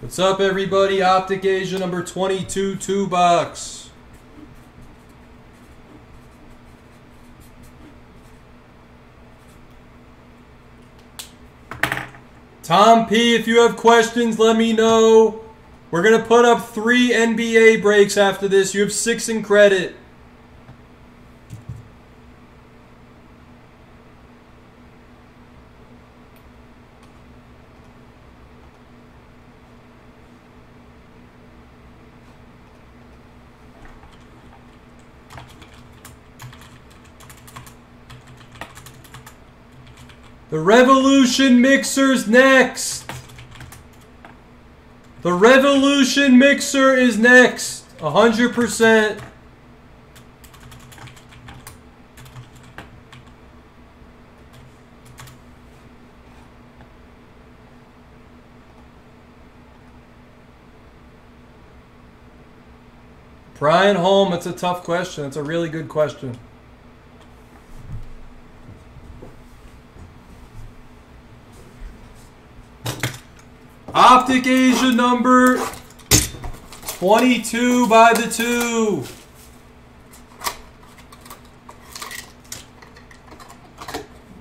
What's up, everybody? Optic Asia number 22 two box. Tom P, if you have questions, let me know. We're going to put up three NBA breaks after this. You have six in credit. The Revolution Mixer's next. The Revolution Mixer is next. 100%. Brian Holm, it's a tough question. It's a really good question. Optic Asia number 22 by the 2.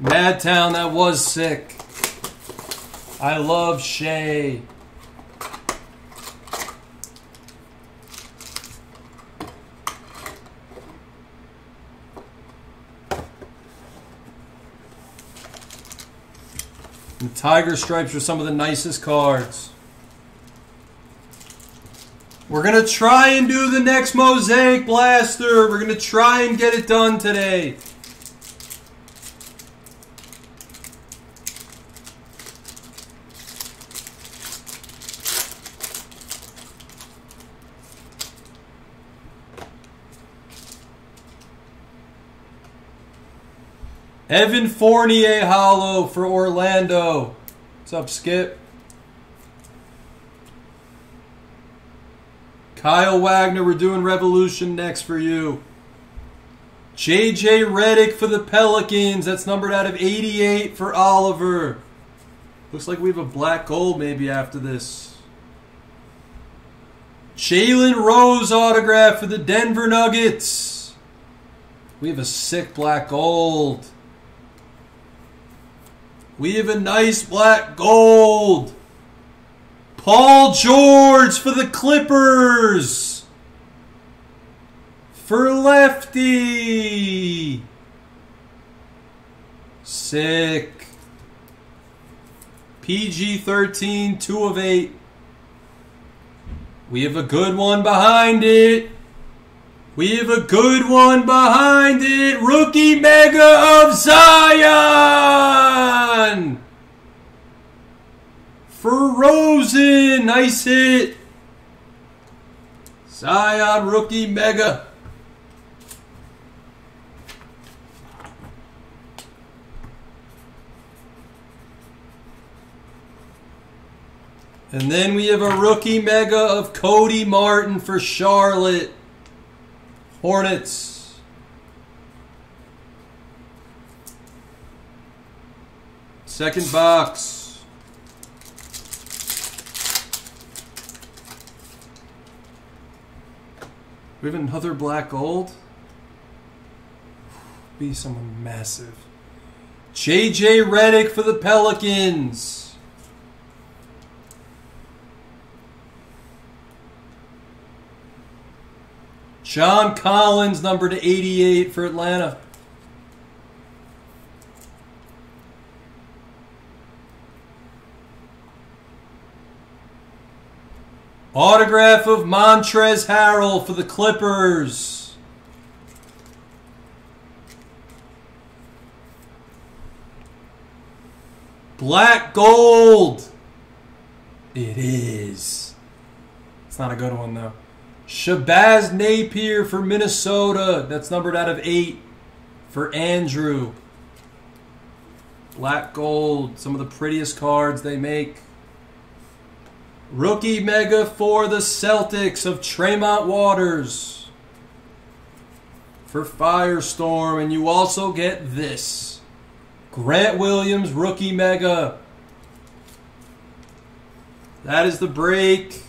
Madtown, that was sick. I love Shay. The Tiger Stripes are some of the nicest cards. We're going to try and do the next Mosaic Blaster. We're going to try and get it done today. Evan Fournier holo for Orlando. What's up, Skip? Kyle Wagner, we're doing Revolution next for you. JJ Redick for the Pelicans. That's numbered out of 88 for Oliver. Looks like we have a black gold maybe after this. Jalen Rose autograph for the Denver Nuggets. We have a sick black gold. We have a nice black gold. Paul George for the Clippers. For lefty. Sick. PG 13, 2 of 8. We have a good one behind it. We have a good one behind it. Rookie Mega of Zion. For Rosen. Nice hit. Zion Rookie Mega. And then we have a rookie mega of Cody Martin for Charlotte. Hornets. Second box. We have another black gold. Be someone massive. JJ Redick for the Pelicans. John Collins, number to 88 for Atlanta. Autograph of Montrezl Harrell for the Clippers. Black gold. It is. It's not a good one though. Shabazz Napier for Minnesota. That's numbered out of eight for Andrew. Black gold. Some of the prettiest cards they make. Rookie Mega for the Celtics of Tremont Waters. For Firestorm. And you also get this. Grant Williams Rookie Mega. That is the break.